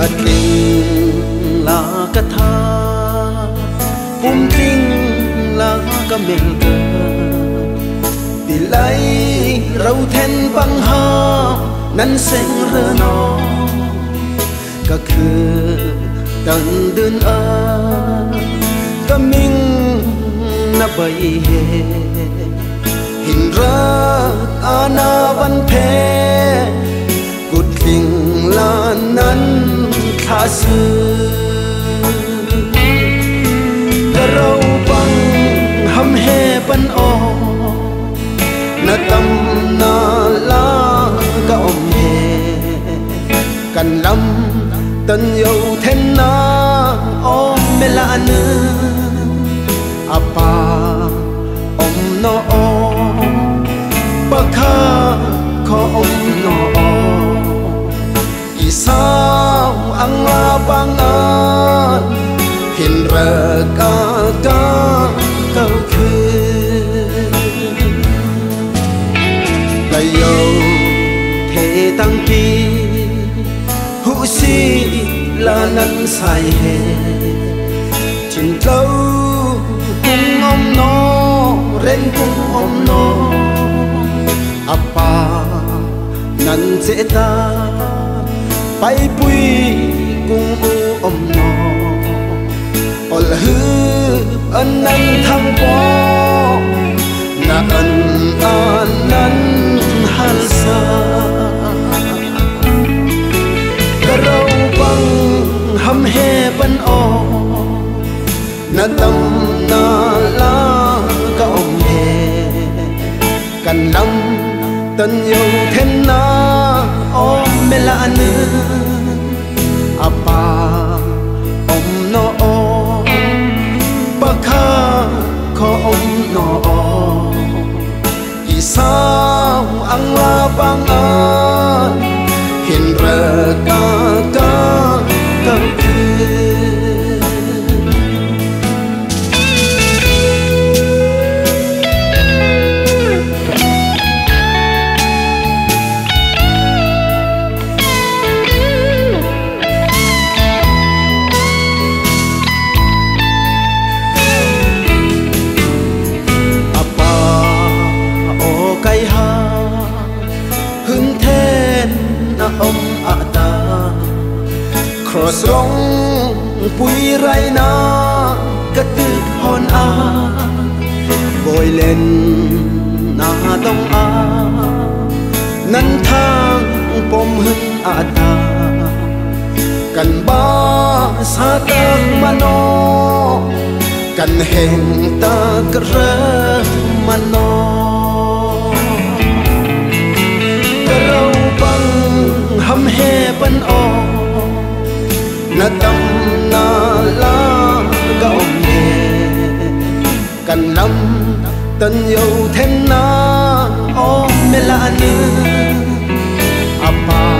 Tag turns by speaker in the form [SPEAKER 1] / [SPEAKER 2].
[SPEAKER 1] ating lakatha Punting lang kaming ka Tilay raw ten pangha Nan seng rano Ka khư tân đơn a Kaming na bay he Hình rớt a na văn thế isaw ang abangan hinra ka ka kau khư layo thế tăng kỳ hữu si là năn sai hè chừng lâu cùng ông nó ren cùng ông nó apa nan dễ ta bay bui cùng u ôm nó ol hư ân anh thăng bó na ân an hàn xa Cả râu băng hâm hê ban o na tâm na la cả ông hề Cả năm tân yêu thêm na Panginoon Isang ang labangan Hinrad at ស្រងពុយរៃណាកតឹកហនអាបយលិនណាតំអានឹងថាងពំហឹងអាតាកាន់បាសាតាមណូកាន់ហេងតាក្រមណូក្រៅបងហំហេបនអោ na tâm na la gạo nhẹ. Cần lắm tân yêu thêm na ôm mê lạ như apa